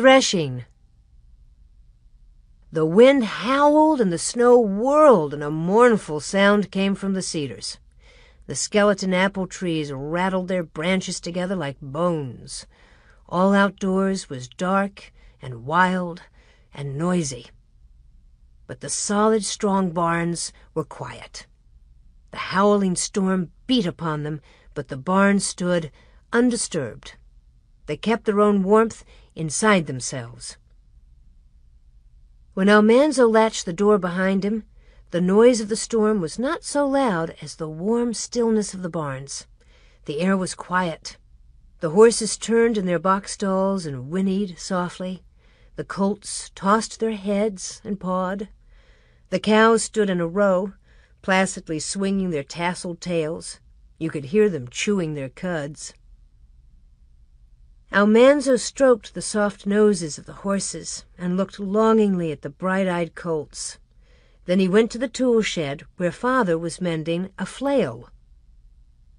Threshing. The wind howled and the snow whirled, and a mournful sound came from the cedars. The skeleton apple trees rattled their branches together like bones. All outdoors was dark and wild and noisy. But the solid, strong barns were quiet. The howling storm beat upon them, but the barns stood undisturbed. They kept their own warmth inside themselves. When Almanzo latched the door behind him, the noise of the storm was not so loud as the warm stillness of the barns. The air was quiet. The horses turned in their box stalls and whinnied softly. The colts tossed their heads and pawed. The cows stood in a row, placidly swinging their tasseled tails. You could hear them chewing their cuds. Almanzo stroked the soft noses of the horses and looked longingly at the bright-eyed colts. Then he went to the tool shed where father was mending a flail.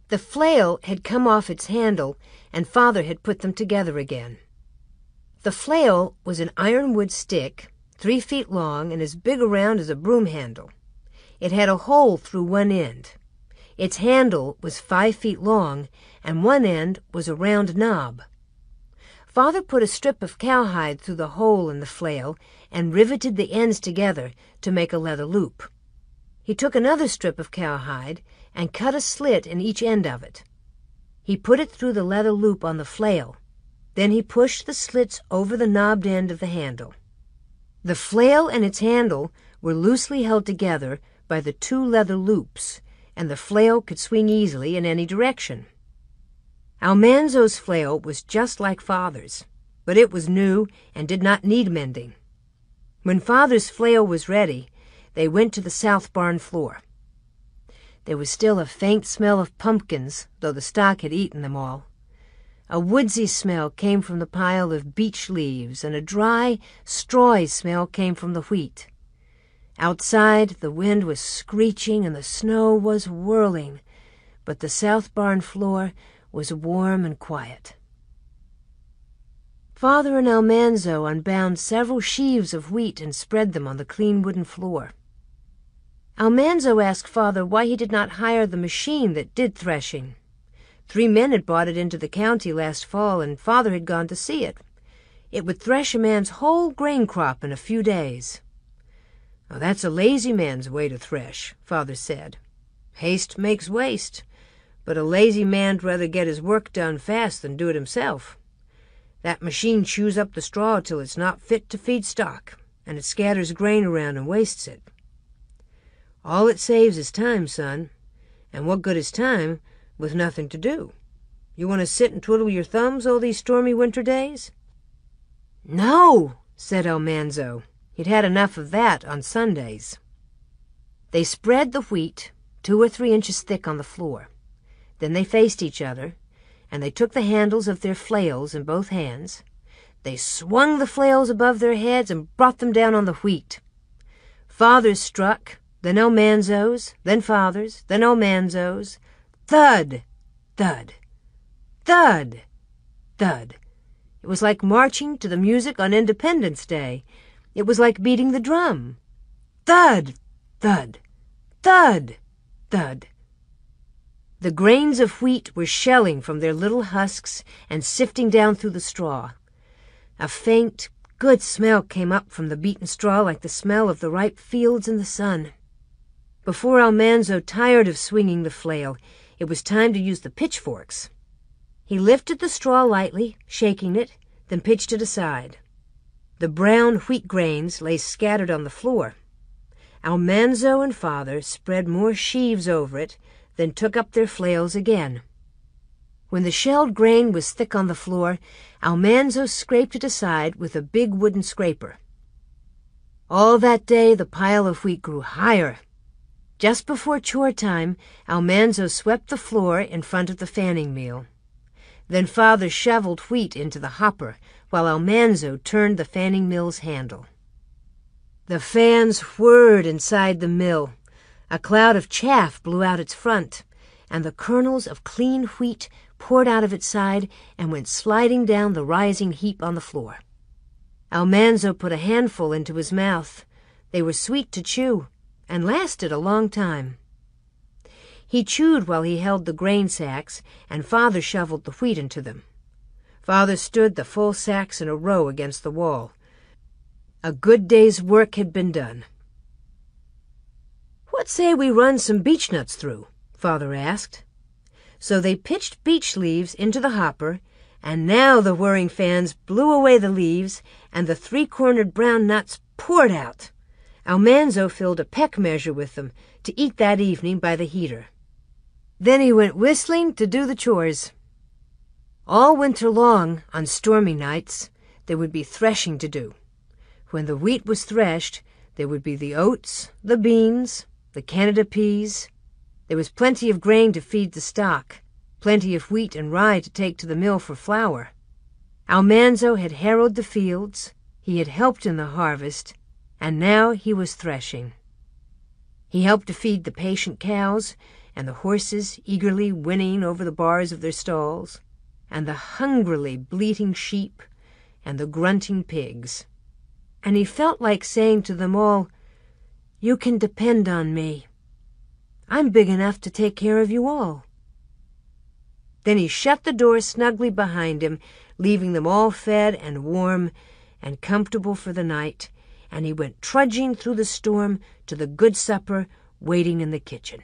The flail had come off its handle and father had put them together again. The flail was an ironwood stick, three feet long and as big around as a broom handle. It had a hole through one end. Its handle was five feet long and one end was a round knob. Father put a strip of cowhide through the hole in the flail and riveted the ends together to make a leather loop. He took another strip of cowhide and cut a slit in each end of it. He put it through the leather loop on the flail. Then he pushed the slits over the knobbed end of the handle. The flail and its handle were loosely held together by the two leather loops, and the flail could swing easily in any direction. Almanzo's flail was just like father's, but it was new and did not need mending. When father's flail was ready, they went to the south barn floor. There was still a faint smell of pumpkins, though the stock had eaten them all. A woodsy smell came from the pile of beech leaves, and a dry, strawy smell came from the wheat. Outside, the wind was screeching and the snow was whirling, but the south barn floor was warm and quiet. Father and Almanzo unbound several sheaves of wheat and spread them on the clean wooden floor. Almanzo asked Father why he did not hire the machine that did threshing. Three men had brought it into the county last fall, and Father had gone to see it. It would thresh a man's whole grain crop in a few days. Well, that's a lazy man's way to thresh, Father said. Haste makes waste but a lazy man'd rather get his work done fast than do it himself. That machine chews up the straw till it's not fit to feed stock, and it scatters grain around and wastes it. All it saves is time, son, and what good is time with nothing to do? You want to sit and twiddle your thumbs all these stormy winter days? No, said Almanzo. He'd had enough of that on Sundays. They spread the wheat, two or three inches thick, on the floor. Then they faced each other, and they took the handles of their flails in both hands. They swung the flails above their heads and brought them down on the wheat. Father's struck, then Almanzo's, then father's, then Almanzo's. Thud! Thud! Thud! Thud! It was like marching to the music on Independence Day. It was like beating the drum. Thud! Thud! Thud! Thud! The grains of wheat were shelling from their little husks and sifting down through the straw. A faint, good smell came up from the beaten straw like the smell of the ripe fields in the sun. Before Almanzo tired of swinging the flail, it was time to use the pitchforks. He lifted the straw lightly, shaking it, then pitched it aside. The brown wheat grains lay scattered on the floor. Almanzo and father spread more sheaves over it then took up their flails again. When the shelled grain was thick on the floor, Almanzo scraped it aside with a big wooden scraper. All that day the pile of wheat grew higher. Just before chore time, Almanzo swept the floor in front of the fanning mill. Then father shoveled wheat into the hopper while Almanzo turned the fanning mill's handle. The fans whirred inside the mill. A cloud of chaff blew out its front, and the kernels of clean wheat poured out of its side and went sliding down the rising heap on the floor. Almanzo put a handful into his mouth. They were sweet to chew and lasted a long time. He chewed while he held the grain sacks, and Father shoveled the wheat into them. Father stood the full sacks in a row against the wall. A good day's work had been done. What say we run some beechnuts through? Father asked. So they pitched beech leaves into the hopper, and now the whirring fans blew away the leaves, and the three-cornered brown nuts poured out. Almanzo filled a peck measure with them to eat that evening by the heater. Then he went whistling to do the chores. All winter long, on stormy nights, there would be threshing to do. When the wheat was threshed, there would be the oats, the beans, the Canada peas. There was plenty of grain to feed the stock, plenty of wheat and rye to take to the mill for flour. Almanzo had harrowed the fields, he had helped in the harvest, and now he was threshing. He helped to feed the patient cows, and the horses eagerly whinnying over the bars of their stalls, and the hungrily bleating sheep, and the grunting pigs. And he felt like saying to them all, You can depend on me. I'm big enough to take care of you all. Then he shut the door snugly behind him, leaving them all fed and warm and comfortable for the night, and he went trudging through the storm to the good supper waiting in the kitchen.